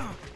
Uh.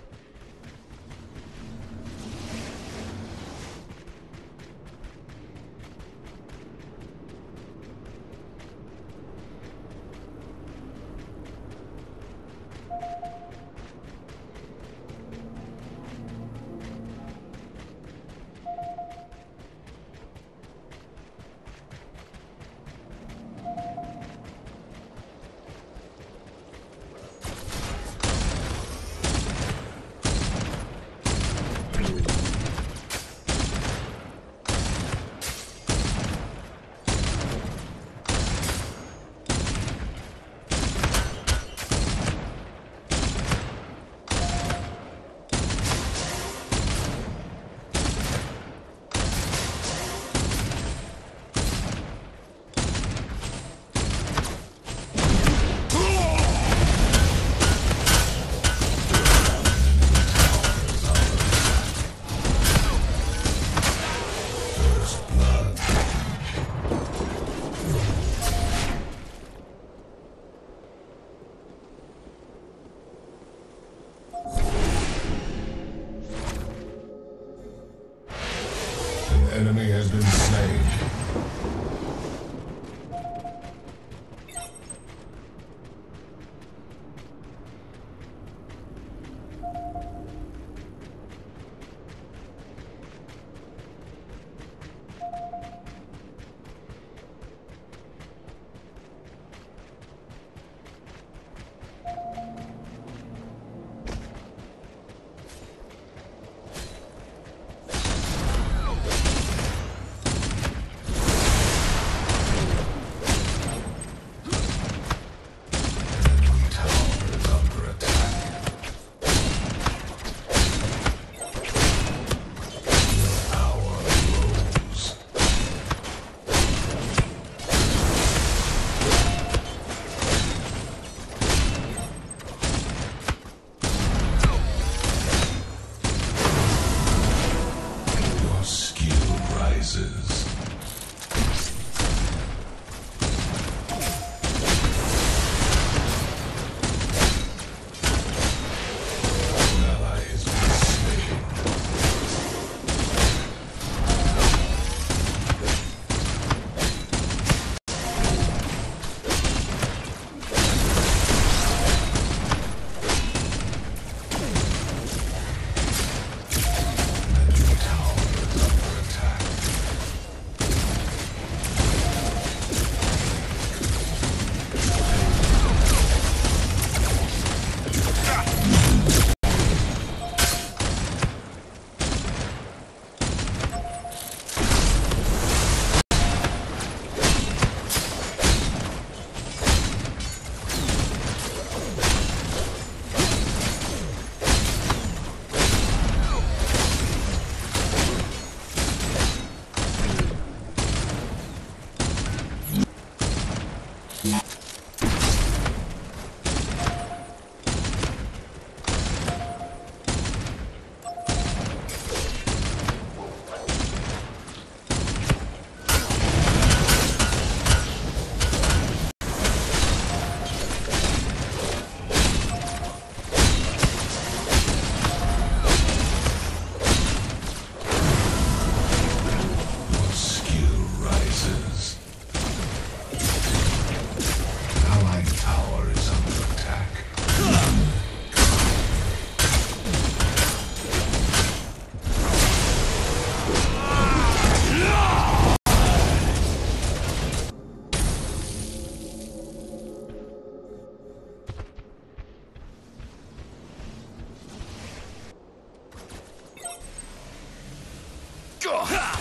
Go!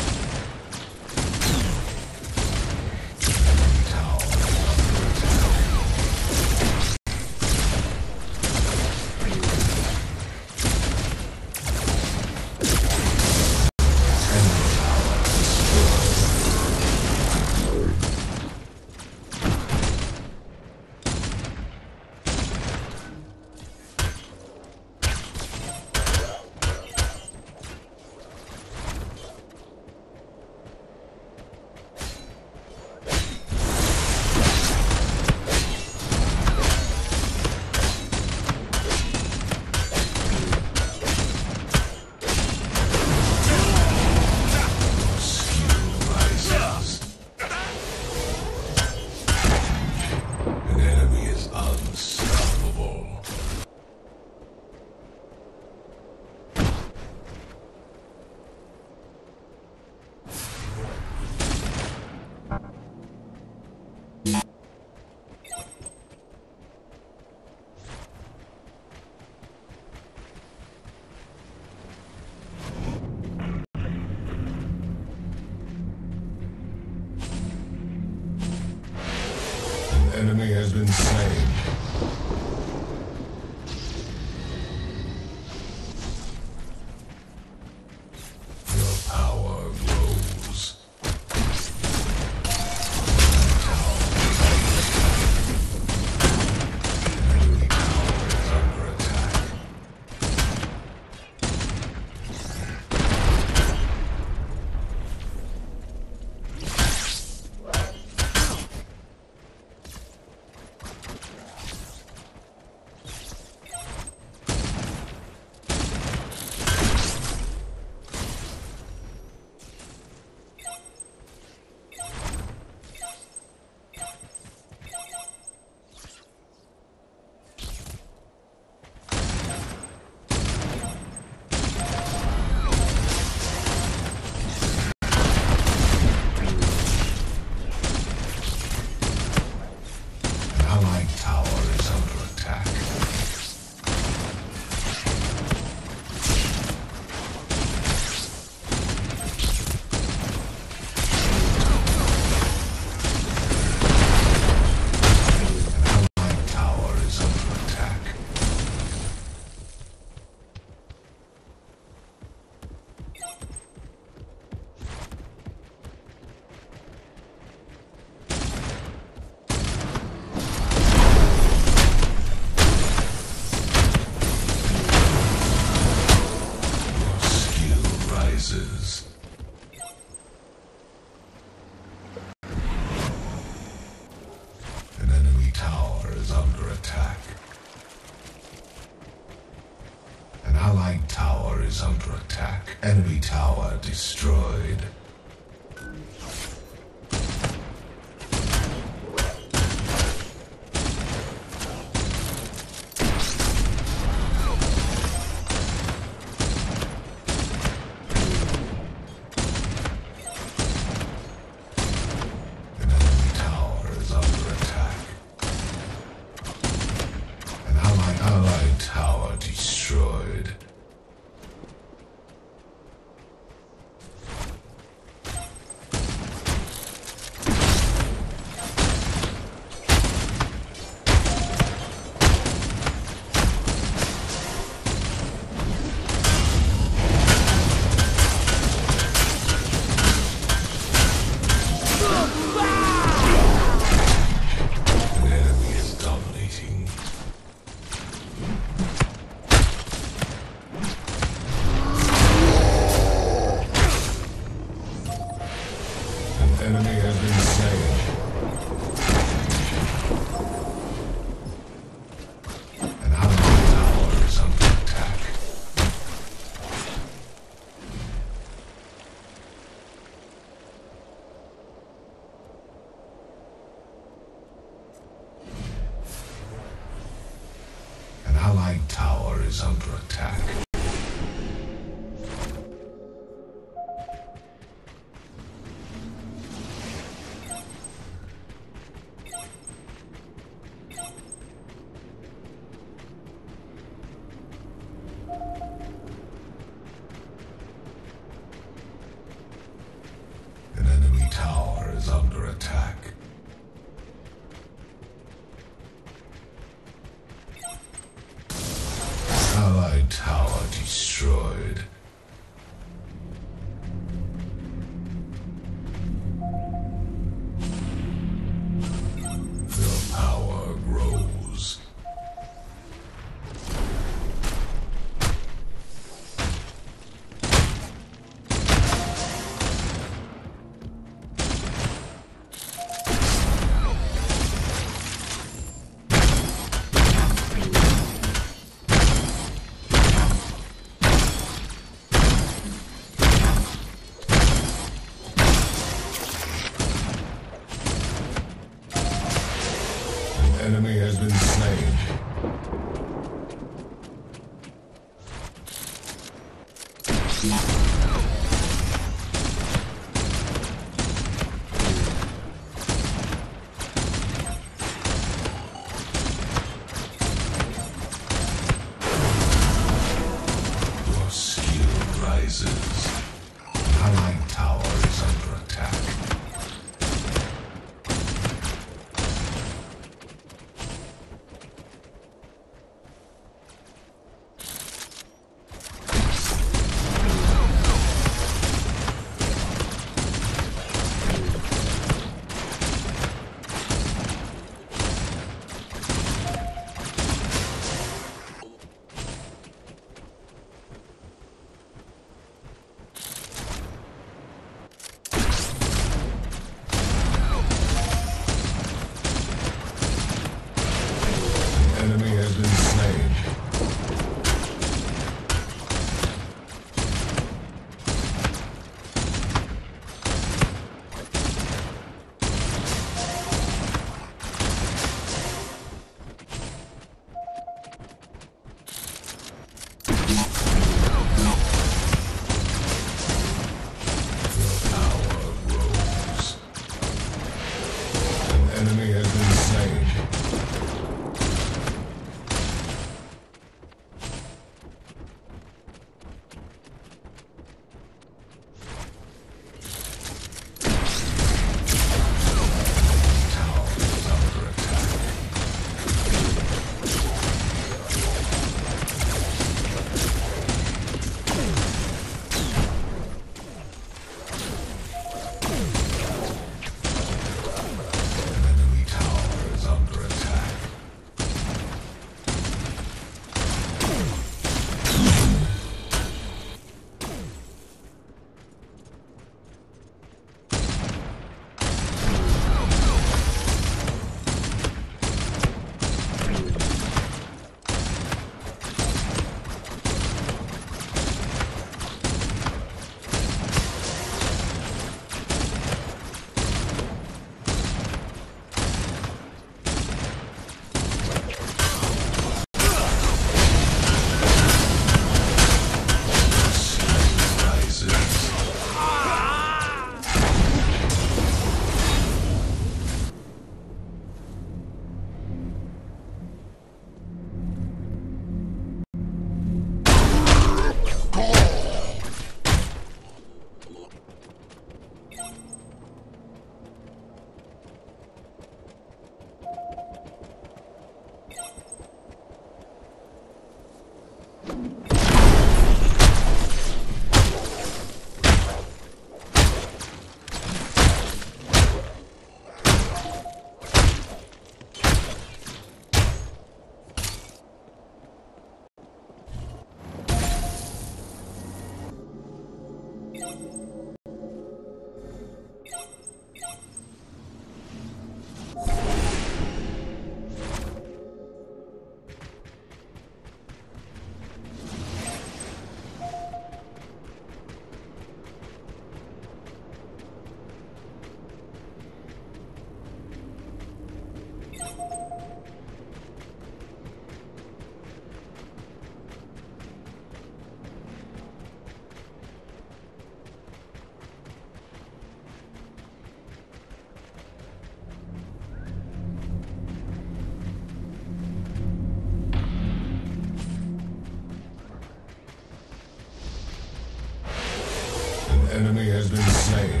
Slain.